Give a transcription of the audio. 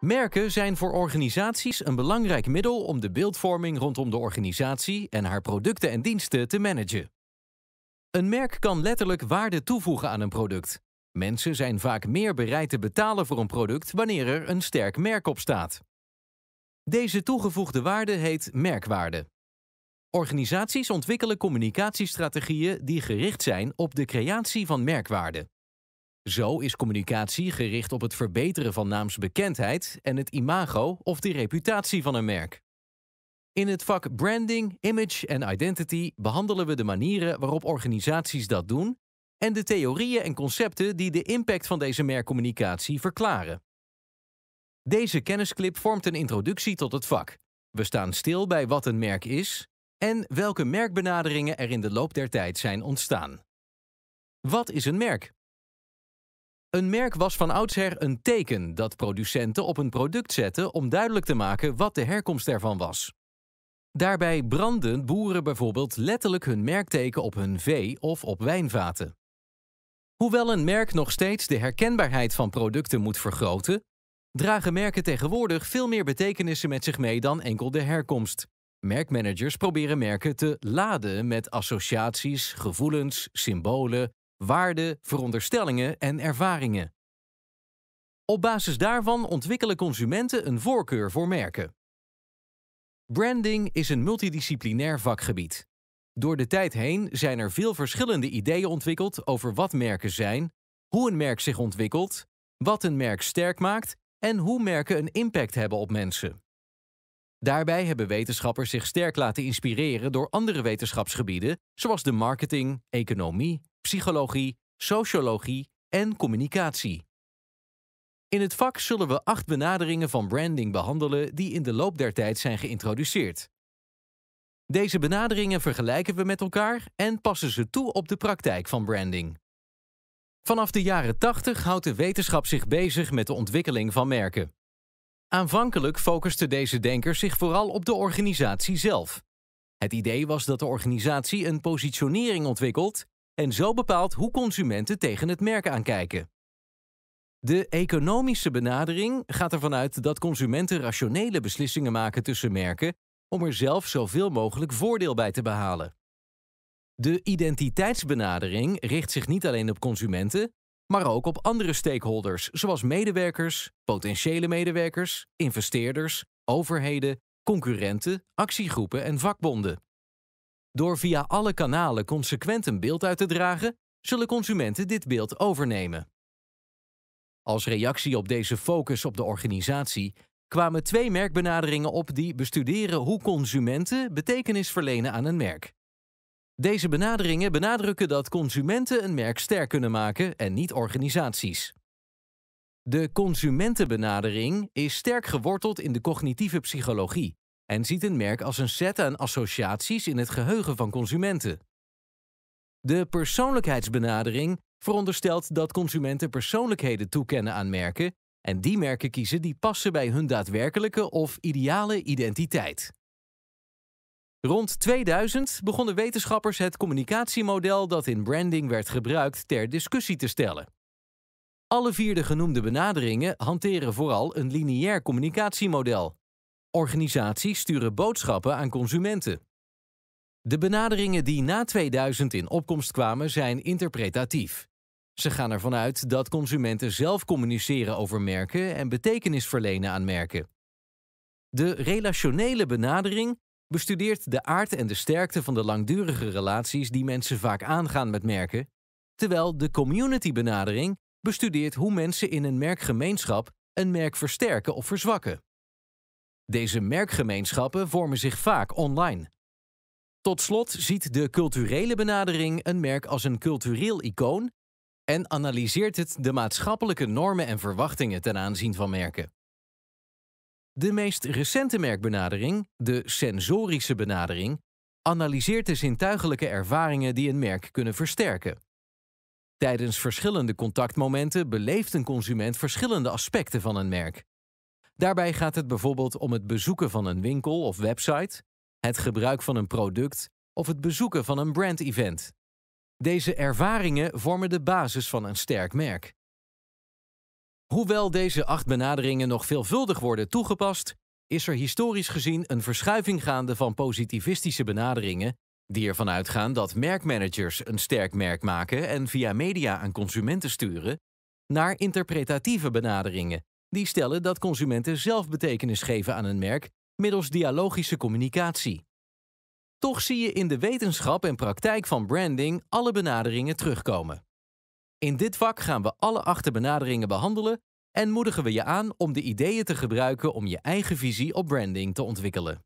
Merken zijn voor organisaties een belangrijk middel om de beeldvorming rondom de organisatie en haar producten en diensten te managen. Een merk kan letterlijk waarde toevoegen aan een product. Mensen zijn vaak meer bereid te betalen voor een product wanneer er een sterk merk op staat. Deze toegevoegde waarde heet merkwaarde. Organisaties ontwikkelen communicatiestrategieën die gericht zijn op de creatie van merkwaarde. Zo is communicatie gericht op het verbeteren van naamsbekendheid en het imago of de reputatie van een merk. In het vak branding, image en identity behandelen we de manieren waarop organisaties dat doen en de theorieën en concepten die de impact van deze merkcommunicatie verklaren. Deze kennisclip vormt een introductie tot het vak. We staan stil bij wat een merk is en welke merkbenaderingen er in de loop der tijd zijn ontstaan. Wat is een merk? Een merk was van oudsher een teken dat producenten op een product zetten om duidelijk te maken wat de herkomst ervan was. Daarbij brandden boeren bijvoorbeeld letterlijk hun merkteken op hun vee of op wijnvaten. Hoewel een merk nog steeds de herkenbaarheid van producten moet vergroten, dragen merken tegenwoordig veel meer betekenissen met zich mee dan enkel de herkomst. Merkmanagers proberen merken te laden met associaties, gevoelens, symbolen, waarden, veronderstellingen en ervaringen. Op basis daarvan ontwikkelen consumenten een voorkeur voor merken. Branding is een multidisciplinair vakgebied. Door de tijd heen zijn er veel verschillende ideeën ontwikkeld over wat merken zijn, hoe een merk zich ontwikkelt, wat een merk sterk maakt en hoe merken een impact hebben op mensen. Daarbij hebben wetenschappers zich sterk laten inspireren door andere wetenschapsgebieden, zoals de marketing, economie, psychologie, sociologie en communicatie. In het vak zullen we acht benaderingen van branding behandelen die in de loop der tijd zijn geïntroduceerd. Deze benaderingen vergelijken we met elkaar en passen ze toe op de praktijk van branding. Vanaf de jaren 80 houdt de wetenschap zich bezig met de ontwikkeling van merken. Aanvankelijk focusten deze denkers zich vooral op de organisatie zelf. Het idee was dat de organisatie een positionering ontwikkelt en zo bepaalt hoe consumenten tegen het merk aankijken. De economische benadering gaat ervan uit dat consumenten rationele beslissingen maken tussen merken om er zelf zoveel mogelijk voordeel bij te behalen. De identiteitsbenadering richt zich niet alleen op consumenten, maar ook op andere stakeholders, zoals medewerkers, potentiële medewerkers, investeerders, overheden, concurrenten, actiegroepen en vakbonden. Door via alle kanalen consequent een beeld uit te dragen, zullen consumenten dit beeld overnemen. Als reactie op deze focus op de organisatie kwamen twee merkbenaderingen op die bestuderen hoe consumenten betekenis verlenen aan een merk. Deze benaderingen benadrukken dat consumenten een merk sterk kunnen maken en niet organisaties. De consumentenbenadering is sterk geworteld in de cognitieve psychologie en ziet een merk als een set aan associaties in het geheugen van consumenten. De persoonlijkheidsbenadering veronderstelt dat consumenten persoonlijkheden toekennen aan merken en die merken kiezen die passen bij hun daadwerkelijke of ideale identiteit. Rond 2000 begonnen wetenschappers het communicatiemodel dat in branding werd gebruikt ter discussie te stellen. Alle vier de genoemde benaderingen hanteren vooral een lineair communicatiemodel. Organisaties sturen boodschappen aan consumenten. De benaderingen die na 2000 in opkomst kwamen zijn interpretatief. Ze gaan ervan uit dat consumenten zelf communiceren over merken en betekenis verlenen aan merken. De relationele benadering bestudeert de aard en de sterkte van de langdurige relaties die mensen vaak aangaan met merken, terwijl de community-benadering bestudeert hoe mensen in een merkgemeenschap een merk versterken of verzwakken. Deze merkgemeenschappen vormen zich vaak online. Tot slot ziet de culturele benadering een merk als een cultureel icoon en analyseert het de maatschappelijke normen en verwachtingen ten aanzien van merken. De meest recente merkbenadering, de sensorische benadering, analyseert de zintuigelijke ervaringen die een merk kunnen versterken. Tijdens verschillende contactmomenten beleeft een consument verschillende aspecten van een merk. Daarbij gaat het bijvoorbeeld om het bezoeken van een winkel of website, het gebruik van een product of het bezoeken van een brand-event. Deze ervaringen vormen de basis van een sterk merk. Hoewel deze acht benaderingen nog veelvuldig worden toegepast, is er historisch gezien een verschuiving gaande van positivistische benaderingen, die ervan uitgaan dat merkmanagers een sterk merk maken en via media aan consumenten sturen, naar interpretatieve benaderingen, die stellen dat consumenten zelf betekenis geven aan een merk middels dialogische communicatie. Toch zie je in de wetenschap en praktijk van branding alle benaderingen terugkomen. In dit vak gaan we alle acht benaderingen behandelen en moedigen we je aan om de ideeën te gebruiken om je eigen visie op branding te ontwikkelen.